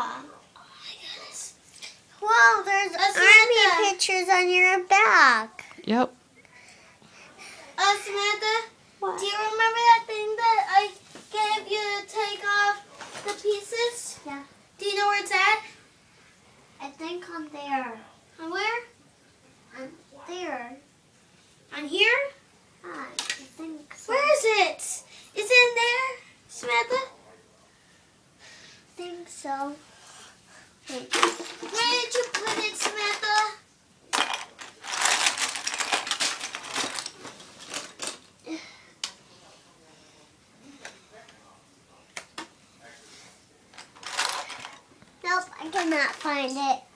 Oh my goodness. Wow, there's Let's army look pictures on your back. Yep. Uh, Samantha, What? do you remember that thing that I gave you to take off the pieces? Yeah. Do you know where it's at? I think on there. On where? On there. On here? Ah, I think so. Where is it? Is it in there, Samantha? I think so. Wait. Where did you put it, Samantha? Nope, I cannot find it.